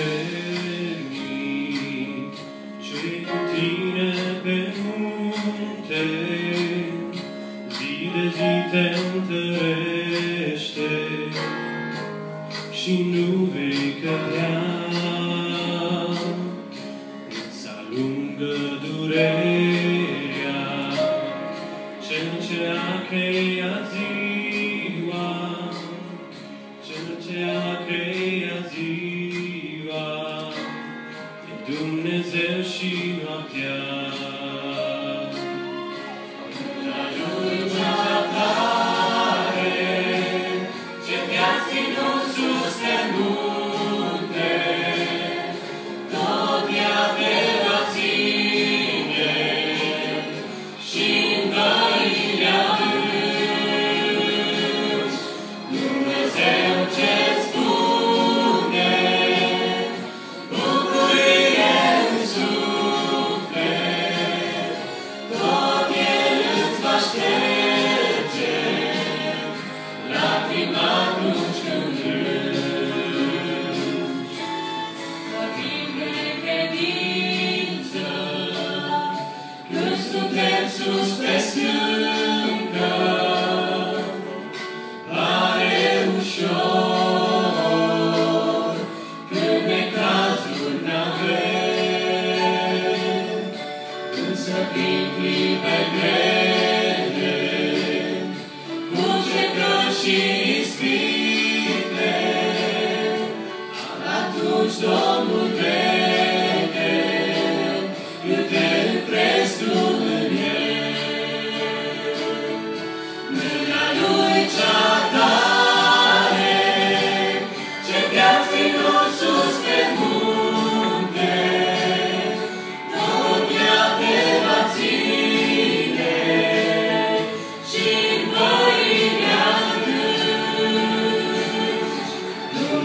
cernic și nu vei cădea. Îți alungă durerea cel ce a creat Dumnezeu și noaptea. Ușor, când necazuri n-avem, însă prin clipe grele, cu cercări și ispite, atunci Domnul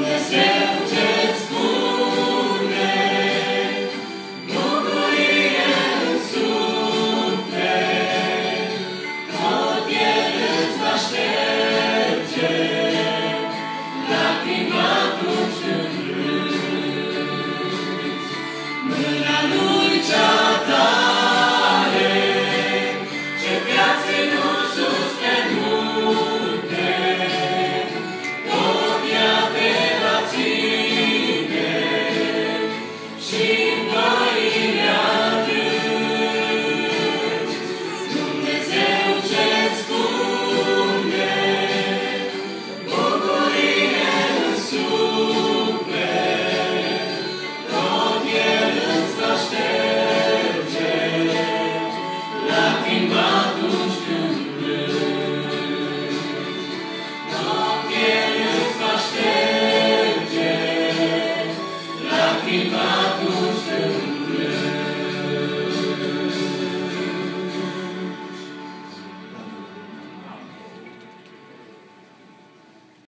is you.